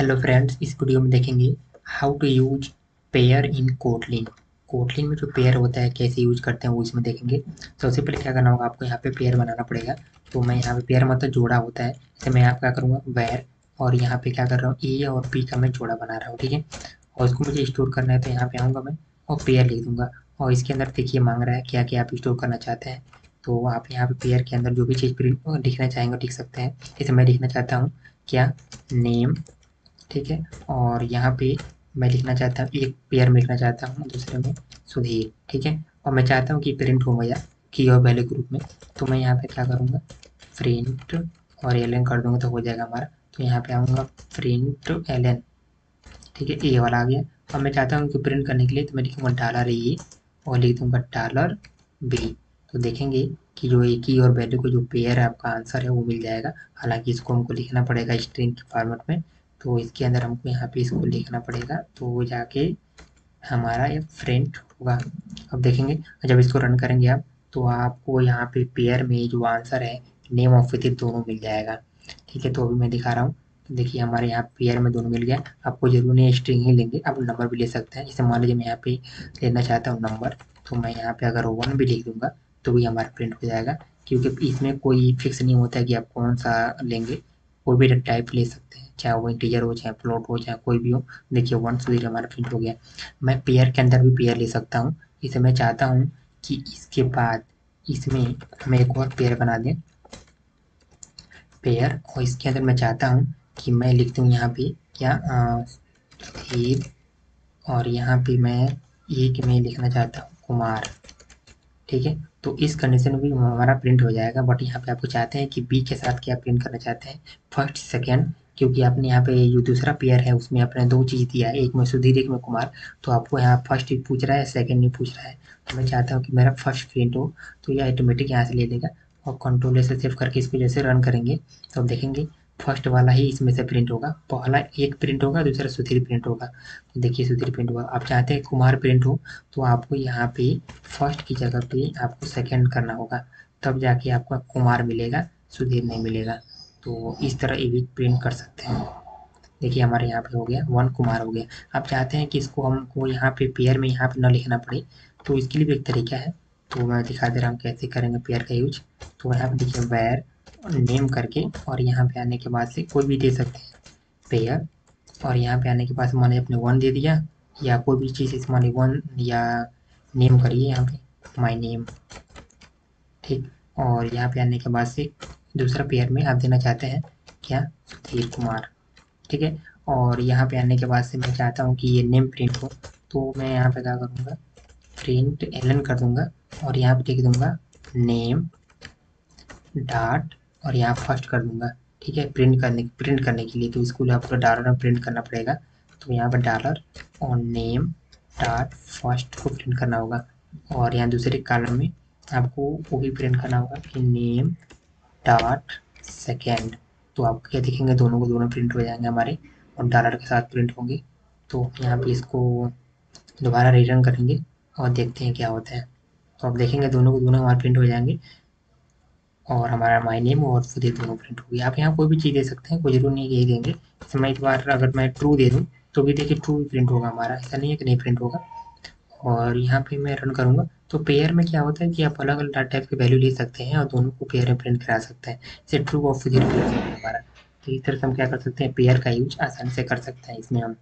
Hello friends इस video में देखेंगे how to use pair in Kotlin Kotlin में जो पेयर होता है, कैसे यूज़ करते हैं, वो इसमें देखेंगे। सबसे पहले क्या करना होगा, आपको यहाँ पे पेयर बनाना पड़ेगा। तो मैं यहाँ पे पेयर मतलब जोड़ा होता है। तो मैं यहाँ क्या करूँगा वेर और यहाँ पे क्या कर रहा हूँ ए और पी का मैं जोड़ा बना रहा हूँ, ठीक है? और उसको मुझे स्टोर करना है तो यहाँ पे आऊँगा मैं और पेयर लिख दूँगा। और इसके अंदर देखिए, मांग रहा है क्या क्या आप स्टोर करना चाहते हैं। तो आप यहाँ पे पेयर के अंदर जो भी चीज़ लिखना चाहेंगे, लिख सकते हैं। जैसे मैं लिखना चाहता हूँ, क्या? नेम ठीक है? और यहाँ पे मैं लिखना चाहता हूँ, एक पेयर में लिखना चाहता हूँ, दूसरे में सुधीर, ठीक है? और मैं चाहता हूँ कि प्रिंट हो गया की और वैल्यू ग्रुप में। तो मैं यहाँ पे क्या करूँगा? प्रिंट और एल एन कर दूँगा तो हो जाएगा हमारा। तो यहाँ पे आऊँगा प्रिंट एल एन ठीक है? ए वाला आ गया। और मैं चाहता हूँ कि प्रिंट करने के लिए तो मैं लिखूँगा डॉलर ए और लिख दूँगा डॉलर बी तो देखेंगे कि जो एक ही और वैल्यू को जो पेयर है, आपका आंसर है, वो मिल जाएगा। हालाँकि इसको हमको लिखना पड़ेगा स्ट्रिंग के फॉर्मेट में। तो इसके अंदर हमको यहाँ पे इसको लिखना पड़ेगा। तो जाके हमारा ये फ्रेंड होगा। अब देखेंगे, जब इसको रन करेंगे आप तो आपको यहाँ पे पेयर में जो आंसर है नेम ऑफ़ विथ दोनों मिल जाएगा। ठीक है तो अभी मैं दिखा रहा हूँ। तो देखिए, हमारे यहाँ पेयर में दोनों मिल गया। आपको ज़रूर नहीं स्ट्रिंग ही लेंगे। आप नंबर भी ले सकते हैं। जैसे मान लीजिए, मैं यहाँ पे लेना चाहता हूँ नंबर तो मैं यहाँ पे अगर वन भी लिख दूँगा तो भी हमारा प्रिंट हो जाएगा। क्योंकि इसमें कोई फिक्स नहीं होता है कि आप कौन सा लेंगे। कोई भी टाइप ले सकते हैं, चाहे वो इंटीजर हो, चाहे प्लॉट हो, चाहे कोई भी हो। देखिए वन सुधीर हमारा प्रिंट हो गया। मैं पेयर के अंदर भी पेयर ले सकता हूँ। इसे मैं चाहता हूँ कि इसके बाद इसमें हम एक और पेयर बना दें। पेयर और इसके अंदर मैं चाहता हूँ कि मैं लिख दूँ यहाँ पे क्या सुधीर और यहाँ पे मैं एक में लिखना चाहता हूँ कुमार। ठीक है? तो इस कंडीशन में भी हमारा प्रिंट हो जाएगा बट यहाँ पे आपको चाहते हैं कि बी के साथ क्या प्रिंट करना चाहते हैं? फ़र्स्ट सेकेंड क्योंकि आपने यहाँ पे जो दूसरा पेयर है, उसमें आपने दो चीज़ दिया है, एक में सुधीर, एक में कुमार तो आपको यहाँ फ़र्स्ट पूछ रहा है सेकेंड नहीं पूछ रहा है। तो मैं चाहता हूँ कि मेरा फ़र्स्ट प्रिंट हो तो ये ऑटोमेटिक यहाँ से ले लेगा, और कंट्रोल से सेव करके इसको जैसे रन करेंगे तो आप देखेंगे फ़र्स्ट वाला ही इसमें से प्रिंट होगा, पहला एक प्रिंट होगा, दूसरा सुधीर प्रिंट होगा। तो देखिए सुधीर प्रिंट होगा आप चाहते हैं कुमार प्रिंट हो तो आपको यहाँ पे फ़र्स्ट की जगह पे आपको सेकंड करना होगा। तब जाके आपका कुमार मिलेगा, सुधीर नहीं मिलेगा। तो इस तरह ये भी प्रिंट कर सकते हैं। देखिए हमारे यहाँ पे हो गया, वन कुमार हो गया। आप चाहते हैं कि इसको हमको यहाँ पे पेयर में यहाँ पे न लिखना पड़े तो इसके लिए भी एक तरीका है। तो मैं दिखा दे रहा हूँ कैसे करेंगे पेयर का यूज़ तो यहाँ पे देखिए वैर नेम करके और यहाँ पे आने के बाद से कोई भी दे सकते हैं। पेयर और यहाँ पे आने के बाद माने अपने वन दे दिया, या कोई भी चीज़ इस माने वन या नेम करिए यहाँ पे माई नेम ठीक, और यहाँ पे आने के बाद से दूसरा पेयर में आप देना चाहते हैं क्या? सुधीर कुमार। ठीक है, और यहाँ पे आने के बाद से मैं चाहता हूँ कि ये नेम प्रिंट हो तो मैं यहाँ पे क्या करूँगा प्रिंट एलएन कर दूँगा, और यहाँ पे लिख दूँगा नेम डाट और यहाँ फ़र्स्ट कर दूँगा, ठीक है? प्रिंट करने प्रिंट करने के लिए तो इसको आपको डॉलर में प्रिंट करना पड़ेगा। तो यहाँ पर डॉलर और नेम डाट फ़र्स्ट को प्रिंट करना होगा। और यहाँ दूसरे कॉलम में आपको वो भी प्रिंट करना होगा कि नेम डॉट सेकेंड तो आप क्या देखेंगे, दोनों को दोनों प्रिंट हो जाएँगे हमारे और डॉलर के साथ प्रिंट होंगे। तो यहाँ पे इसको दोबारा रिटर्न करेंगे और देखते हैं क्या होता है। तो आप देखेंगे दोनों को दोनों हमारे प्रिंट हो जाएँगे। और हमारा माई नेम और खुद दोनों प्रिंट होगी आप यहाँ कोई भी चीज़ दे सकते हैं, कोई ज़रूर नहीं यही देंगे। जैसे मैं इस बार अगर मैं ट्रू दे दूँ तो भी देखिए ट्रू प्रिंट होगा हमारा। ऐसा नहीं है कि नहीं प्रिंट होगा। और यहाँ पे मैं रन करूँगा। तो पेयर में क्या होता है कि आप अलग अलग टाइप के वैल्यू ले सकते हैं और दोनों को पेयर में प्रिंट करा सकते हैं। जैसे ट्रू और ज़ीरो हमारा। तो इस तरह से हम क्या कर सकते हैं पेयर का यूज़ आसानी से कर सकते हैं इसमें हम।